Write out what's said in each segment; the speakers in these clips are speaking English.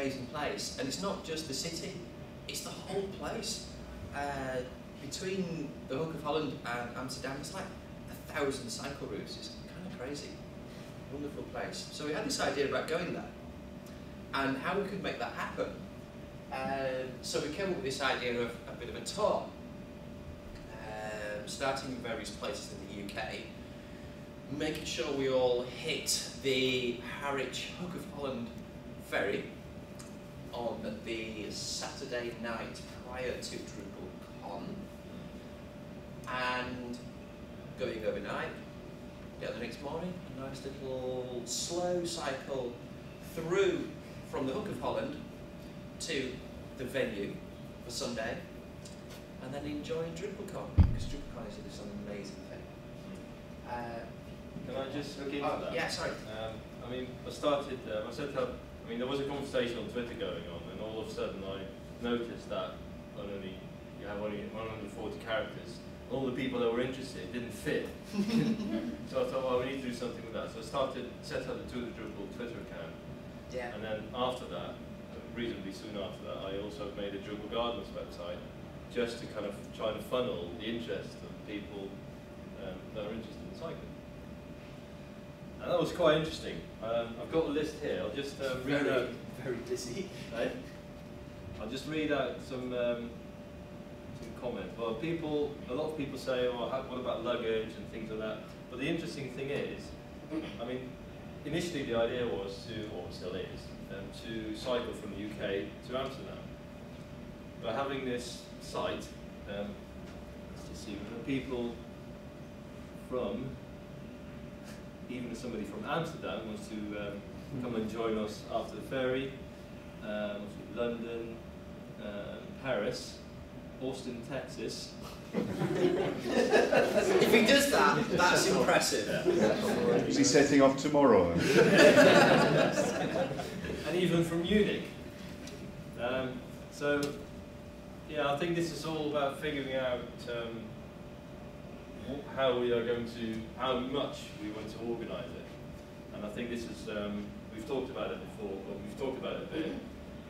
amazing place. And it's not just the city; it's the whole place. Uh, between the Hook of Holland and Amsterdam, it's like a thousand cycle routes. It's kind of crazy. Wonderful place. So we had this idea about going there, and how we could make that happen. Um, so we came up with this idea of a bit of a tour, um, starting in various places in the UK, making sure we all hit the Harwich Hook of Holland ferry on the Saturday night prior to DrupalCon, and going overnight. Yeah, the next morning, a nice little slow cycle through from the Hook of Holland to the venue for Sunday, and then enjoying DrupalCon because DrupalCon is this amazing thing. Uh, Can I just look into oh, that? yeah, sorry. Um, I mean, I started, um, I set up, I mean, there was a conversation on Twitter going on, and all of a sudden I noticed that on only, you have only 140 characters. All the people that were interested didn't fit. so I thought, well, we need to do something with that. So I started, set up the Tour de Drupal Twitter account, Yeah. and then after that, reasonably soon after that, I also made a Drupal Gardens website, just to kind of try to funnel the interest of people um, that are interested in cycling. And that was quite interesting. Um, I've got a list here. I'll just uh, read Very, out. very busy. Right? I'll just read out some um, some comments. Well, people, a lot of people say, "Oh, how, what about luggage and things like that?" But the interesting thing is, I mean, initially the idea was to, or still is, um, to cycle from the UK to Amsterdam. But having this site, um, let's just see, people from, even if somebody from Amsterdam wants to um, come and join us after the ferry. Um, London, um, Paris, Austin, Texas. if he does that, that's impressive. Is he setting off tomorrow? and even from Munich. Um, so, yeah, I think this is all about figuring out um, wh- how we are going to, how much we want to organise it. And I think this is, um, we've talked about it before, or we've talked about it a bit,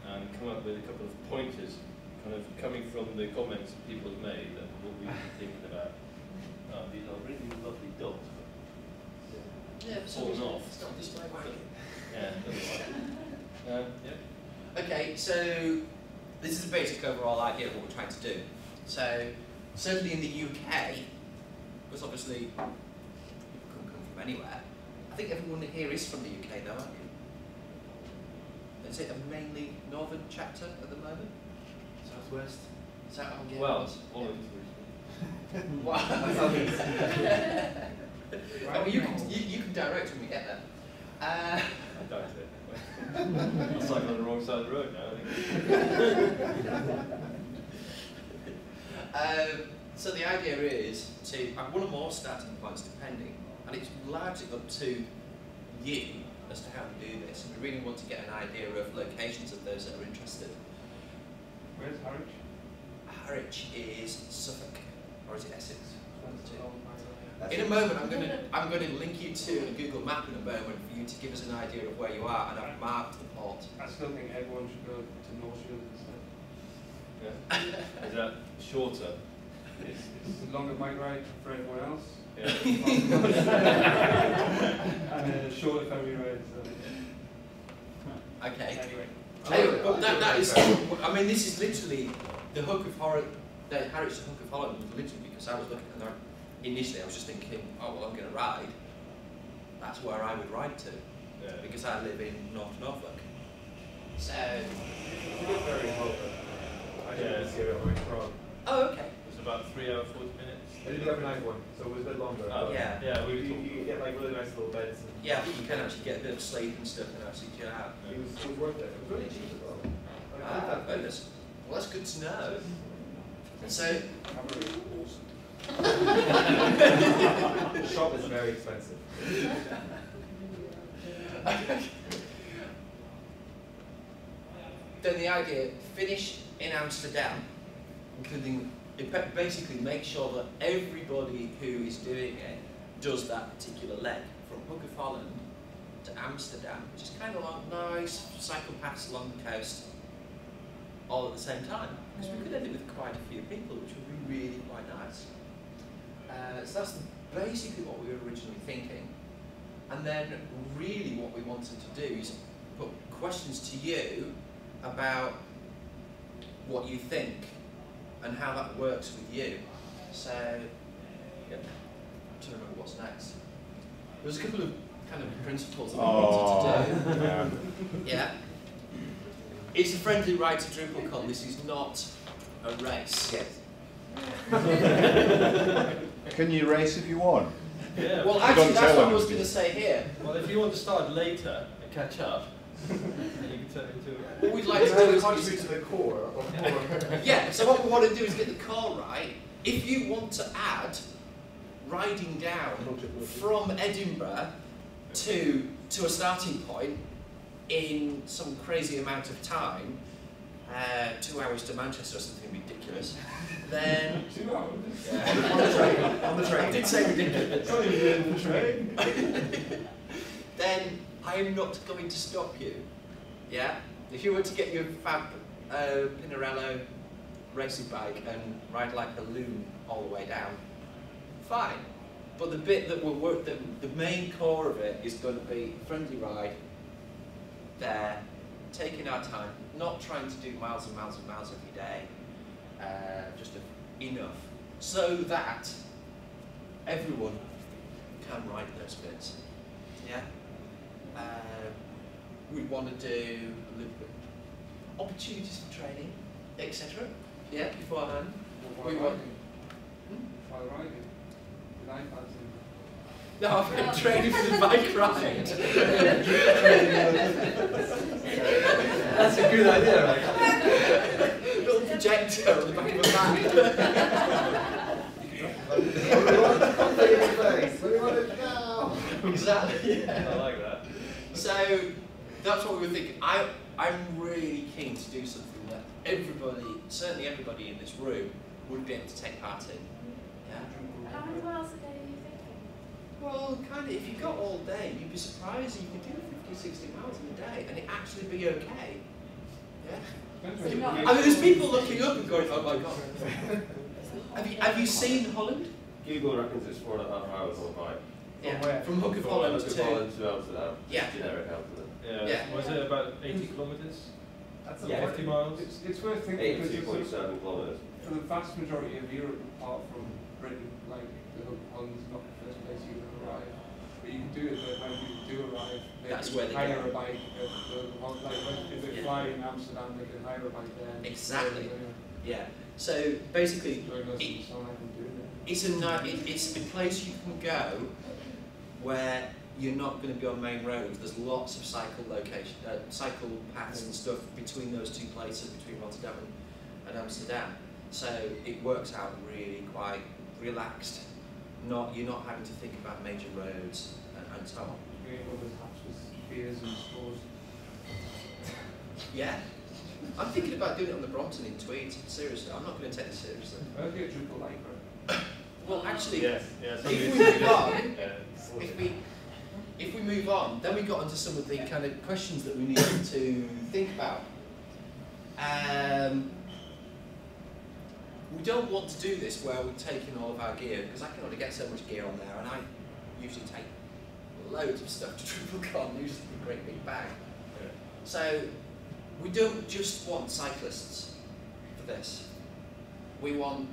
and come up with a couple of pointers, kind of coming from the comments that people have made and what we've been thinking about. Uh, these are really lovely dogs. Yeah, for some reason, off. It's not display wagon. Yeah, doesn't like. Um, yeah. Okay, so this is the basic overall idea of what we're trying to do. So certainly in the UK, because obviously people can come from anywhere. I think everyone here is from the UK though, aren't you? Is it a mainly northern chapter at the moment? Southwest. Is that how yeah, Well, it all was? of it. Wow. I mean, you can, you, you can direct when we get there. Uh, I doubt it. It's like on the wrong side of the road now, I think. Um, so the idea is to have one or more starting points depending, and it's largely up to you as to how to do this, and we really want to get an idea of locations of those that are interested. Where's Harwich? Harwich is Suffolk, or is it Essex? One of the two. That's In a moment, I'm going to I'm going to link you to a Google map in a moment for you to give us an idea of where you are, and I've marked the port. I still think everyone should go to North Shields instead. Yeah. Is that shorter? It's, it's a longer bike ride for everyone else, Yeah. and uh, a shorter ferry ride. So. Okay. Anyway, Anyway, but oh, that, that is, I mean, this is literally the hook of horror, the Harwich to Hook of Holland was literally because I was looking at that. Initially, I was just thinking, oh, well, I'm going to ride. That's where I would ride to Yeah. because I live in North Norfolk. So, get very over. I see it on from. oh, okay. It's about three hours, 40 minutes. I did the overnight one, so it was a bit longer. Oh, Yeah. Yeah, You, we you, talked. you get like really nice little beds. And Yeah, I you can actually get a bit of sleep and stuff and actually chill out. It was, it was worth it. It was really cheap as well. I Ah, think that bonus. Well, that's good to know. And so, the shop is very expensive. then the idea, finish in Amsterdam, including, it basically make sure that everybody who is doing it does that particular leg from Hook of Holland to Amsterdam, which is kind of like nice cycle paths along the coast, all at the same time. Because we could end it with quite a few people, which would be really quite nice. Uh, so that's basically what we were originally thinking. And then really what we wanted to do is put questions to you about what you think and how that works with you. So, yeah, I'm trying to remember what's next. There was a couple of kind of principles that we wanted to do. yeah. Yeah. It's a friendly ride to DrupalCon. This is not a race. Yes. Can you race if you want? Yeah. Well, actually, that's what I was going to say here. well, if you want to start later and catch up, then you can turn it into. What we'd like to Can do I is contribute to the core? Yeah, so what we want to do is get the car right. If you want to add riding down from Edinburgh to to a starting point in some crazy amount of time, uh, two hours to Manchester or something ridiculous, then two hours. yeah. On the train. On the I train. did say ridiculous. It's only a little train. then I am not going to stop you. Yeah? If you were to get your fab uh, Pinarello racing bike and ride like a loon all the way down, fine. But the bit that will work, the, the main core of it is going to be friendly ride there, taking our time, not trying to do miles and miles and miles every day, uh, just enough, so that everyone can ride those bits. Yeah. Uh, we want to do a little bit opportunities for training, etc. Yeah, beforehand. While We want- riding. While riding. With iPads in. No, I've been training for the bike ride. That's a good idea, right? Little projector on the back of a van. we want to it in place. We want it now. exactly. I like that. So that's what we were thinking. I I'm really keen to do something that everybody, certainly everybody in this room, would be able to take part in. Yeah. How many miles a day are you thinking? Well, kind of, if you got all day, you'd be surprised you could do 50, 60 miles in a day and it actually be okay. Yeah. Depends So not- I mean, there's people looking up and going, oh my god. have, you, have you seen Holland? Google reckons it's four and a half hours on a bike. Yeah. where? From Hook of From Holland Hook to. To Amsterdam. Yeah. Generic Amsterdam. Yeah. Yeah. Was it about 80 kilometers? That's Yeah. lot. 50 miles? It's, it's worth thinking because Eighty it's a- kilometers. for the vast majority of Europe, apart from Britain, like the Hook of Holland's not the first place you can arrive. But you can do it but when you do arrive. They That's can where they hire go. a bike at the Hol- like if they Yeah. fly in Amsterdam, they can hire a bike there. Exactly. So, Yeah. So basically, it- it's not like I'm doing it. it's a ni- it, it's a place you can go where you're not going to be on main roads. There's lots of cycle location, uh, cycle paths and stuff between those two places, between Rotterdam and, and Amsterdam. So it works out really quite relaxed. Not you're not having to think about major roads and, and so on. Being able to perhaps was beers and straws. Yeah. I'm thinking about doing it on the Brompton in Tweed. Seriously, I'm not going to take this seriously. I don't think a Drupal like it. Well, actually, Yes, yes. if we move on, if we if we move on, then we got onto some of the kind of questions that we need to think about. Um, we don't want to do this where we're taking all of our gear because I can only get so much gear on there, and I usually take loads of stuff to DrupalCon, usually a great big bag. Yeah. So we don't just want cyclists for this. We want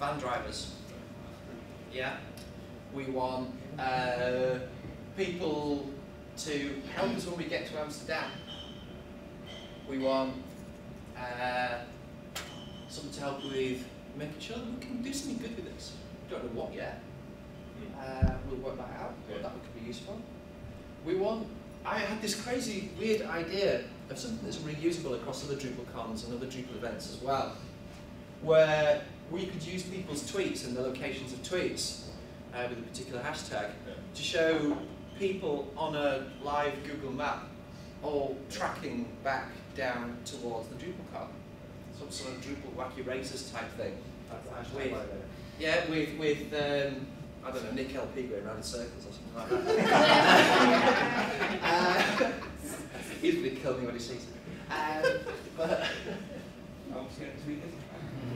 van drivers. Yeah. We want uh, people to help us when we get to Amsterdam. We want uh, someone to help with making sure that we can do something good with this. Don't know what yet. Uh, we'll work that out. Yeah. That could be useful. We want. I had this crazy, weird idea of something that's reusable across other Drupal cons and other Drupal events as well, where we could use people's tweets and the locations of tweets uh, with a particular hashtag Yeah. to show people on a live Google map all tracking back down towards the Drupal con. Some sort of Drupal wacky races type thing. With, yeah, with, with um, I don't know, Nick LP going around in circles or something like that. uh, he's going to kill me when he sees it. Um, but, I'm just getting tweeted.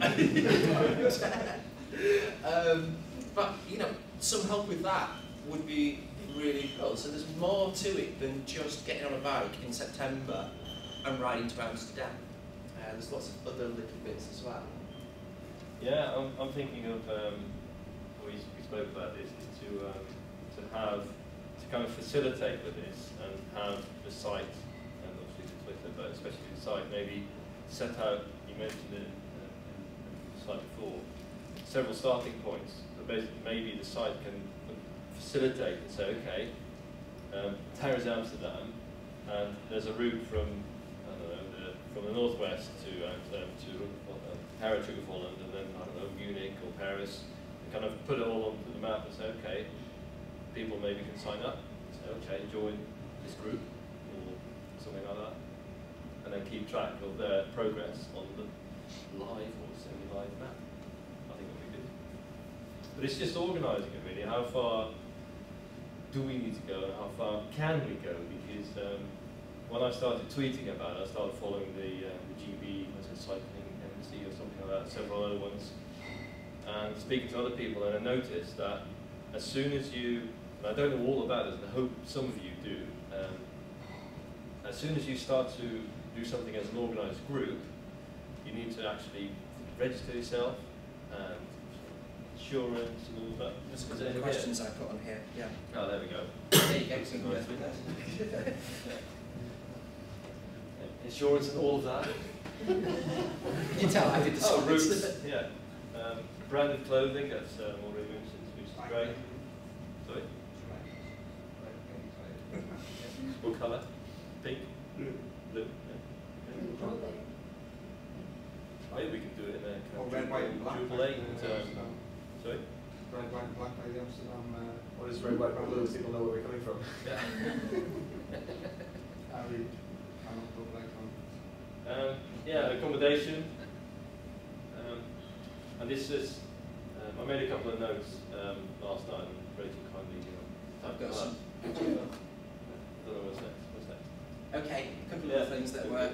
um, but, you know, some help with that would be really cool. So there's more to it than just getting on a bike in September and riding to Amsterdam. Uh, there's lots of other little bits as well. Yeah, I'm, I'm thinking of, um, we, we spoke about this, is to, um, to have, to kind of facilitate with this and have the site, and obviously the Twitter, but especially the site, maybe set out, you mentioned it slide before, several starting points. So maybe the site can facilitate and say, okay, um, Terra is Amsterdam, and there's a route from, I don't know, the, from the northwest to Amsterdam to uh, Terra to Holland, and then, I don't know, Munich or Paris, and kind of put it all onto the map and say, okay, people maybe can sign up, say, okay, join this group, or something like that, and then keep track of their progress on the live or semi-live map. I think it would be good. But it's just organising it really. How far do we need to go and how far can we go? Because um, when I started tweeting about it, I started following the, um, the GB, was it Cycling MC or something like that, several other ones, and speaking to other people, and I noticed that as soon as you, and I don't know all about it, and I hope some of you do, um, as soon as you start to do something as an organised group, you need to actually register yourself and insurance and all that. There's a Is couple of in questions I put on here. Yeah. Oh, there we go. There you go. Nice, Yeah. Insurance and all of that. You tell I did the Oh, slides. routes, yeah. Um, branded clothing, that's uh, more Winston's, which is great. Sorry, what colour? Pink? Blue. Blue? Yeah. Maybe we can do it in a Or kind of red, white, and black. triple eight. like, uh, Amsterdam. Sorry? Red, white, and black like the Amsterdam. Uh, What is red, white, and blue? so People know where we're coming from. Yeah. Harry, kind of look like one. Um, yeah, accommodation. Um, and this is, um, I made a couple of notes um, last night and Rachel kindly I've typed them got up. some. I don't know what's next. What's next? Okay, a couple Yeah. of things that were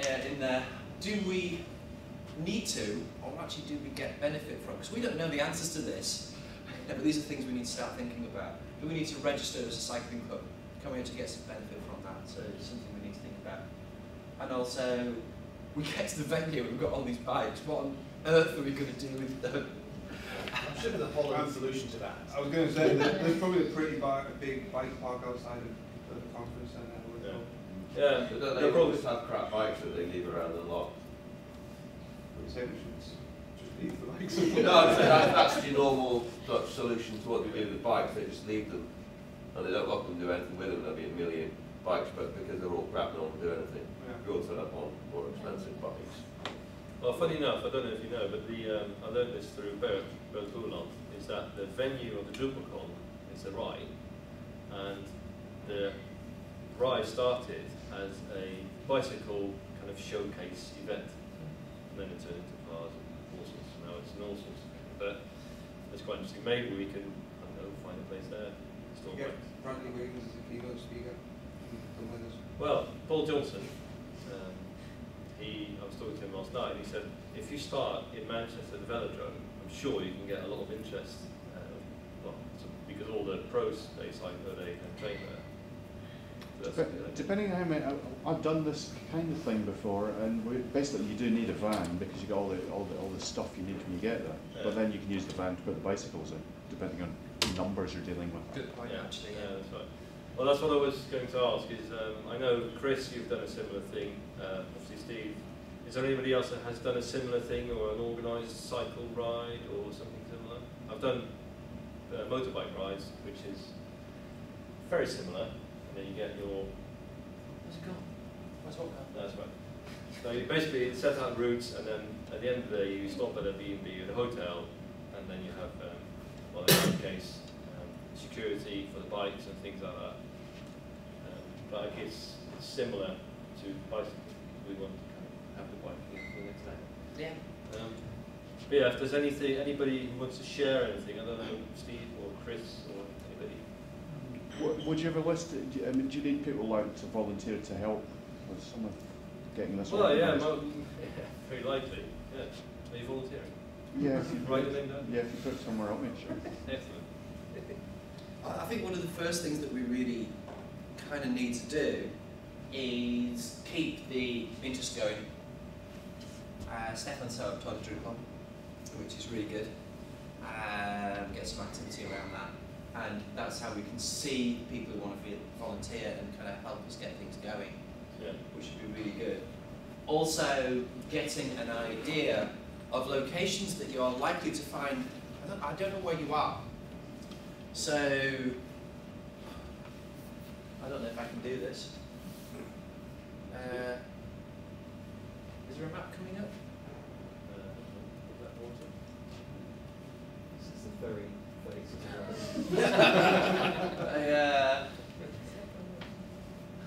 uh, in there. Do we need to, or actually do we get benefit from? Because we don't know the answers to this, Yeah, but these are things we need to start thinking about. Do we need to register as a cycling club? Can we actually get some benefit from that? So it's something we need to think about. And also, we get to the venue and we've got all these bikes. What on earth are we going to do with them? I'm sure there's a Holland solution to that. I was going to say that there's probably a pretty bi- a big bike park outside of, of the conference centre. Yeah. Hope. Yeah, But don't they'll probably always have crap bikes that they leave around a lot? We say we should s- just leave the bikes. No, I'm saying that, that's the normal Dutch solution to what they do with bikes, they just leave them. And they don't often do anything with them, there'll be a million bikes, but because they're all crap, no one will do anything. Yeah. You also have on more expensive bikes. Well, funny enough, I don't know if you know, but the um, I learned this through Bert, Bert Boerland, is that the venue of the DrupalCon is a RAI, and the RAI started as a bicycle kind of showcase event, and then it turned into cars and all sorts. Now it's in all sorts of things, but it's quite interesting. Maybe we can, I don't know, find a place there. Store Yeah. Bradley Wiggins is a keynote speaker. Come with us. Well, Paul Johnson, um, he, I was talking to him last night, and he said, if you start in Manchester, the velodrome, I'm sure you can get a lot of interest, uh, well, because all the pros, they cycle, they train there. So that's Dep- good. Depending on how many, I- I've done this kind of thing before, and we, basically you do need a van because you got all the all the all the stuff you need when you get there. Yeah. But then you can use the van to put the bicycles in, depending on numbers you're dealing with. Good point, yeah, actually. yeah, Yeah. that's right. Well, that's what I was going to ask. Is um, I know Chris, you've done a similar thing. Uh, obviously, Steve. Is there anybody else that has done a similar thing, or an organised cycle ride, or something similar? I've done uh, motorbike rides, which is very similar. And then you get your Where's it gone? Where's what gone? that's right. So you basically set out routes, and then at the end of the day, you stop at a B&B at a hotel, and then you have, um, well, in that case, um, security for the bikes and things like that. Um, but I guess it's similar to bicycling. We want to kind of have the bike for the next day. Yeah. Um, but yeah, if there's anything, anybody who wants to share anything, I don't know, Steve or Chris or. Would, would you have a list? Do you, I mean, do you need people like to volunteer to help with some of getting this Well, yeah, organised? mo- very likely. Yeah. Are you volunteering? Yeah, if you Write put, your name down. yeah, if you put it somewhere, I'll make sure. Excellent. I I think one of the first things that we really kind of need to do is keep the interest going. Uh, Stefan set up Tour de Drupal, which is really good. Um, get some activity around that. And that's how we can see people who want to volunteer and kind of help us get things going, Yeah. which would be really good. Also, getting an idea of locations that you are likely to find. I don't, I don't know where you are. So, I don't know if I can do this. Uh, is there a map coming up? Uh, is that water? This is the very face of I, uh,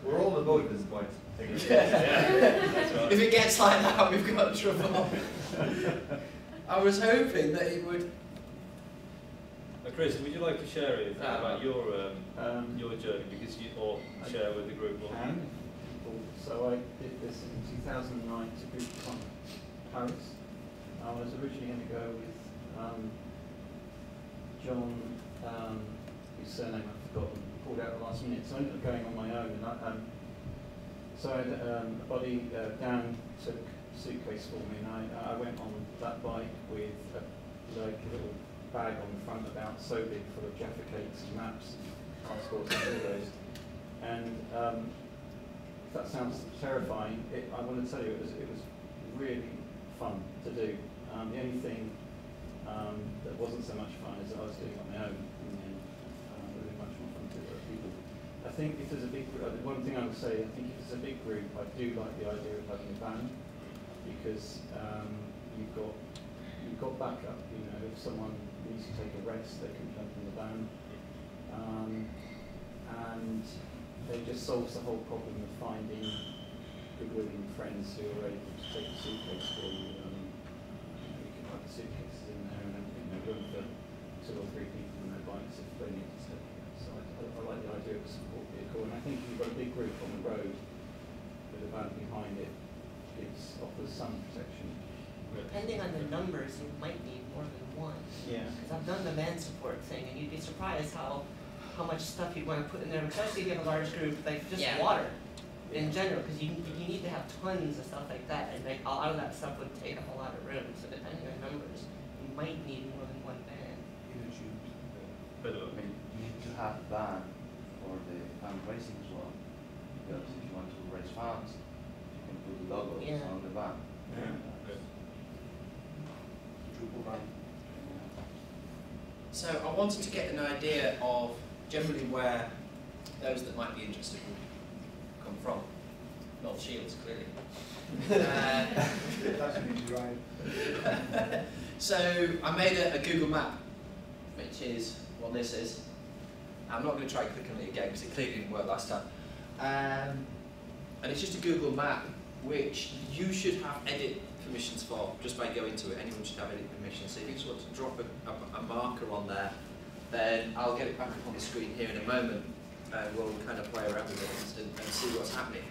We're all the at this point. That's if it gets like that, we've got trouble. I was hoping that it would. Uh, Chris, would you like to share anything about your um, Um, your journey because you or share with the group? Or, and so I did this in 2009 to Group Con Paris. I was originally going to go with um, John, um, whose surname I've forgotten, pulled out at the last minute, so I ended up going on my own. And I, um, so I had, um, a buddy, uh, Dan, took a suitcase for me, and I, I went on that bike with a, like little bag on the front about so big full of Jaffa cakes and maps and passports and all those. And um, if that sounds terrifying, it, I want to tell you it was, it was really fun to do. Um, the only thing um, that wasn't so much fun as I was doing on my own. Um, it been much more fun other people. I think if there's a big group, uh, one thing I would say, I think if there's a big group, I do like the idea of having a band because um, you've got you've got backup. You know, if someone needs to take a rest, they can jump in the band, Um, and it just solves the whole problem of finding good willing friends who are able to take a suitcase for you. Um, you, know, you can have in there and room for two or three people on their bikes if they need to take. So I, I, I like the idea of a support vehicle, and I think if you've got a big group on the road with a van behind it, it offers some protection. Depending on the numbers, you might need more than one. Yeah. Because I've done the van support thing, and you'd be surprised how, how much stuff you want to put in there, especially if you have a large group, like just Yeah. water in general, because you, you need to have tons of stuff like that, and like a lot of that stuff would take up a lot of room, so depending on numbers, you might need more than one van. Bit of I a- mean, you need to have van for the fan racing as well. Because if you want to race fans, you can put logos Yeah. on the van. Yeah. Drupal van. So I wanted to get an idea of generally where those that might be interested would come from. Not Shields, clearly. Uh, That's an so I made a, a Google map, which is what this is. I'm not going to try clicking on it again because it clearly didn't work last time. Um, and it's just a Google map which you should have edit permissions for just by going to it. Anyone should have edit permissions. So if you just want to drop a, a, a marker on there, then I'll get it back up on the screen here in a moment. and we'll kind of play around with it and, and see what's happening.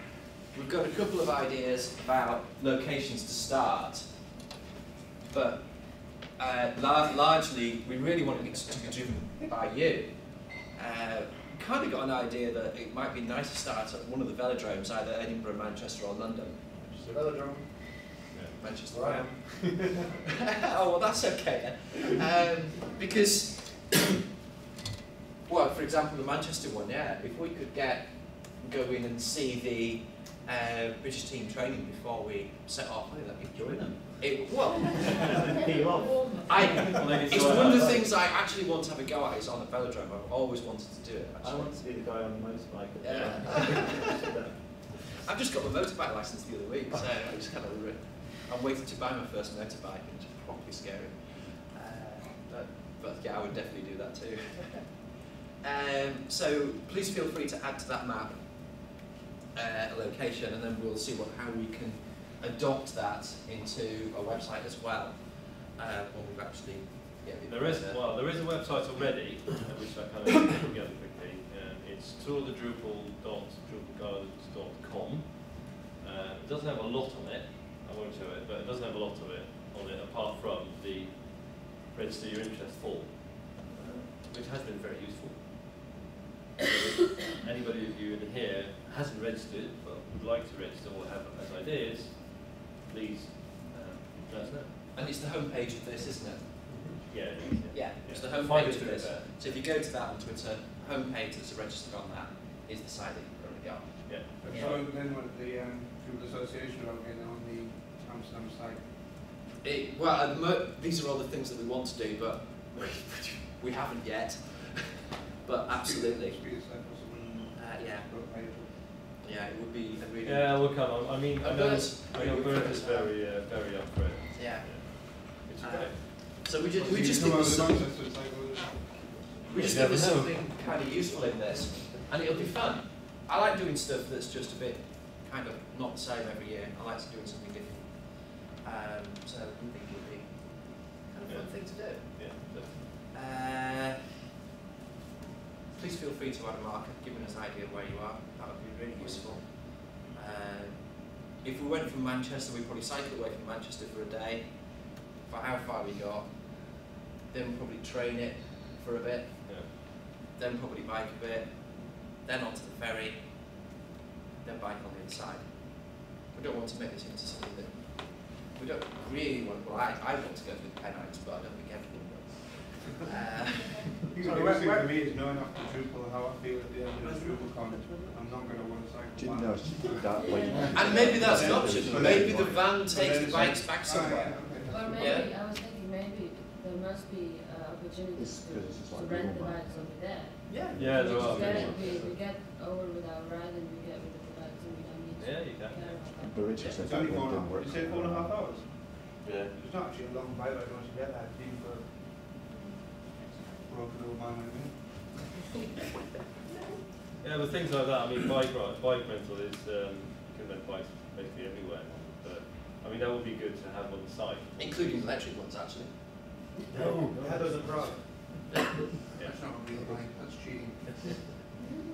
We've got a couple of ideas about locations to start, but uh, lar- largely we really want it to be driven by you. Uh, kind of got an idea that it might be nice to start at one of the velodromes, either Edinburgh, Manchester, or London. Velodrome. Manchester. Right. oh well, that's okay then. Um, because, well, for example, the Manchester one, yeah. If we could get go in and see the uh, British team training before we set off, I think that'd be Join them. It, well, I, it's one of the things I actually want to have a go at is on a velodrome. I've always wanted to do it. I Actually. want to be the guy on the motorbike. Yeah. I've just got my motorbike license the other week, so I just kind of I'm waiting to buy my first motorbike, and it's probably scary. Uh, but, but yeah, I would definitely do that too. um, so please feel free to add to that map uh, a location, and then we'll see what how we can adopt that into a website as well uh, when we've actually yeah, There is, a- well, there is a website already, uh, which I kind of put together quickly. Um, it's tourdedrupal.drupalgardens.com. Uh, it doesn't have a lot on it, I won't show it, but it doesn't have a lot of it on it apart from the register your interest form, uh, which has been very useful. So Anybody of you in here hasn't registered but would like to register or have as ideas, please uh, let us know. and it's the homepage of this, isn't it? Yeah, it is, Yeah, it's the homepage of this. So if you go to that on Twitter, homepage that's registered on that is the site that you've currently got. Yeah. Yeah. So then what the um, Google Association are getting on the Amsterdam site. It, well, at mo- these are all the things that we want to do, but we haven't yet. but absolutely, Speed site or something. uh, yeah, But I- yeah, it would be a really Yeah, we'll come. I I mean, I And know, Bert's I know really Bert is for it as well. very, uh, very up for it. yeah. It's Uh, great. So we just we just come think there's some, Manchester, it's like, well, we just You think there's something kind of useful in this, and it'll be fun. I like doing stuff that's just a bit kind of not the same every year. I like doing something different. Um, so we think it would be kind of a fun thing to do. Yeah, definitely. Uh, please feel free to add a marker, giving us an idea of where you are. That would be really useful. Um, if we went from Manchester, we'd probably cycle away from Manchester for a day, for how far we got. Then we'd probably train it for a bit, Yeah. then probably bike a bit, then onto the ferry, then bike on the other side. We don't want to make this into something that we don't really want. Well, I, I want to go to the Pennines, but I don't think everyone will. Uh, The Sorry, biggest thing where- for me is knowing after Drupal how I feel at the end of DrupalCon. I'm not going to want to cycle Do you back. know that like and maybe that's an option. But then- Maybe the van but takes then the it's bikes like- back somewhere. yeah, Or okay. maybe, Yeah. I was thinking maybe there must be uh, opportunities It's to, 'cause it's just to like rent the Google bikes over there. Yeah. Yeah, we there just are. get there it, are. we, we get over with our ride and we get rid of the bikes and we don't need to Yeah, you can. care about that. But Richard said It's that only one four and a didn't half, work. you say four and a half hours? Yeah. It's not actually a long bike ride once you get there, it's for broken old man like me. Yeah, but things like that. I mean, bike ride, bike rental is um, you can rent bikes basically everywhere. But I mean, that would be good to have on the site. Including electric ones, actually. No, How does it run? Yeah. That's not a real bike, that's cheating.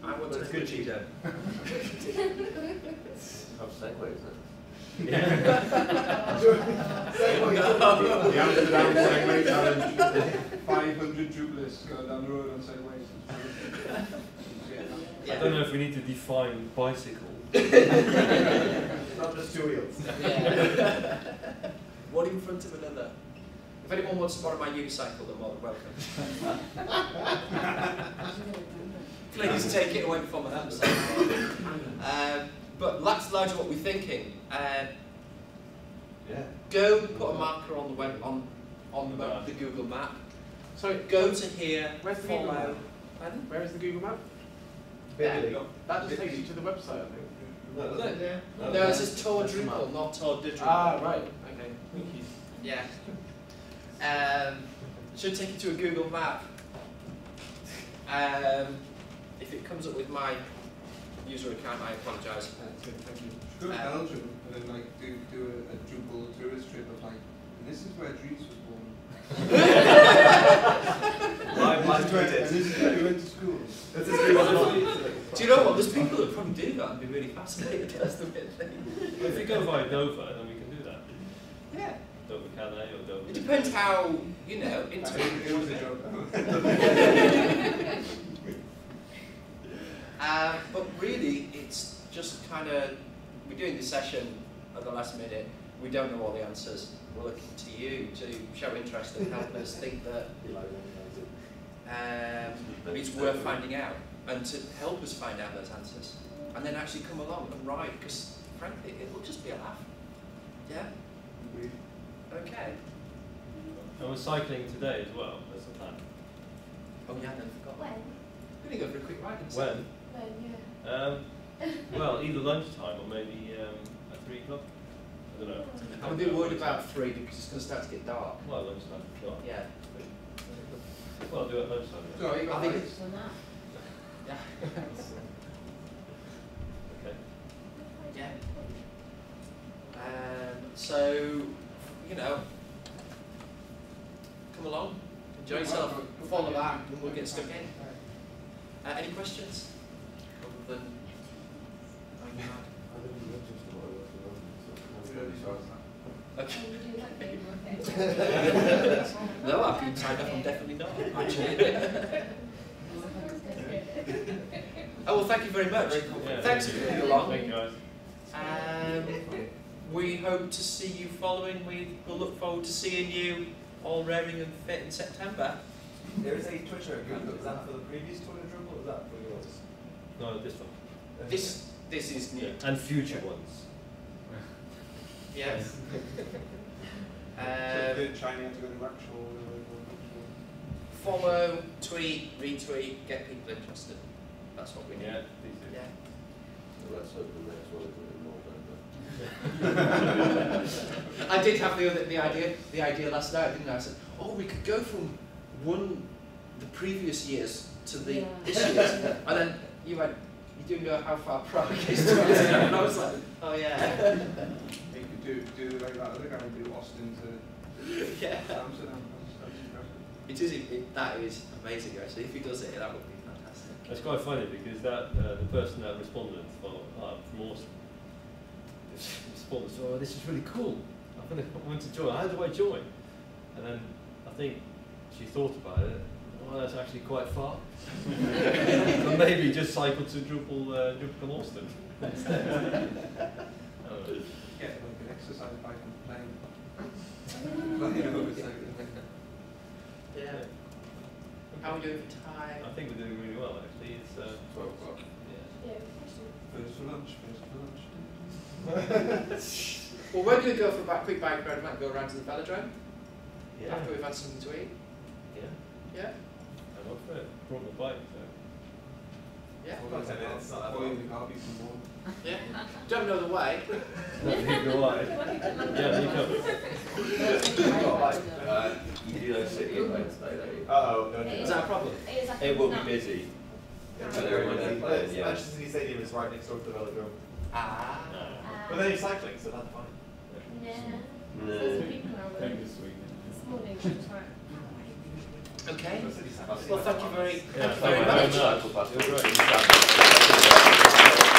I want But to it's good cheating. Have Segway, isn't it? Segway. The Amsterdam Segway Challenge. Five hundred Drupalists go down the road and on Segways. I don't know if we need to define bicycle. Not just two wheels. Yeah. One in front of another. If anyone wants to borrow my unicycle, they're more than welcome. Please take it away from them. um, but that's largely what we're thinking. Uh, Yeah. go put a marker on the web on on the, the Google map. Sorry, Go to here. Where's the Google map? Pardon? where is the Google map? There. That just takes you to the website, I think. No, Is it? No, No, it says Tor Drupal, not Tor Drupal. Ah, right, okay, thank you. Yeah. Um, should take you to a Google map. Um, if it comes up with my user account, I apologise. Thank you. Go to Um, Belgium and then like do do a, a Drupal tourist trip of like, and this is where Dries was born. Live, live This is where- tweet it. and this is where he went to school. This is really well. Do you know what? There's people that probably do that and be really fascinated. That's the weird thing. If we go via Dover, then we can do that. Yeah. Dover Calais or Dover. It depends how, you know, It into it was a joke. Um, but really, it's just kind of, we're doing this session at the last minute. We don't know all the answers. We're looking to you to show interest and help us think that um, it's worth finding out and to help us find out those answers. And then actually come along and write, because frankly, it will just be a laugh. Yeah? Okay. And we're cycling today as well. That's the plan. Oh yeah, I never forgot. When? We're going to go for a quick ride and When? When, yeah. Um, well, either lunchtime or maybe um, at three o'clock. I don't know. I'm a bit worried about three because it's going to start to get dark. Well, lunchtime. Sure. Yeah. Well, I'll do it at lunchtime. then. So you got I think like, it's- So now. Yeah. Okay. Yeah. Um, so, you know, come along, enjoy yourself, follow that, and we'll get stuck in. Uh, any questions? Other than, oh, you had- Okay. Can we do that game, okay? no, I've been signed up, I'm definitely not, actually. oh, well, thank you very much. Yeah, Thanks thank for you. coming along. Thank you guys. Um, we hope to see you following. We will look forward to seeing you all raring and fit in September. There is a Twitter account, is that for the previous Twitter Drupal or is that for yours? No, this one. This this is new. And future ones. Yes. Um, the China to go to actual. follow, tweet, retweet, get people interested. That's what we need. Yeah, these two. Yeah. So let's hope the next one is a bit more I did have the other, the idea the idea last night, didn't I? I said, oh, we could go from one the previous years to the Yeah. this year's, and then you went, you do know how far Prague is to us, and I was like, oh yeah, You do do like that other guy do Austin to yeah. Amsterdam. That's, that's impressive. It is, it, that is amazing actually. If he does it, that would be fantastic. It's quite funny because that uh, the person that responded for, uh, from Austin responded, oh, this is really cool. I'm gonna I want to join. How do I join? And then I think she thought about it. Well, that's actually quite far. so maybe just cycle to Drupal, uh, Drupal Austin exercise bike and playing. Playing over cycling. Yeah. How are we doing for time? I think we're doing really well actually. It's uh, 12 o'clock. yeah. Yeah. First for lunch, first for lunch. Well, we're going to go for a back, quick bike ride. We might go around to the velodrome Yeah. after we've had something to eat. Yeah. Yeah. I'm up for it. Brought my bike, so. Yeah. About 10 minutes, not that Boy, long. We can't be from home. Yeah. Don't know the way. No, neither do I. Yeah, you come. Uh, you do those city events, though, don't you? Uh-oh, don't do Is that. that a problem? It will be busy. Yeah, But they're in there But yeah. Manchester City Stadium is right next door to the velodrome. Ah. No. But then you're cycling, so that's fine. Yeah. No. There's people around there. this week. This morning, she was right. Okay. Well, thank you very, thank you very much.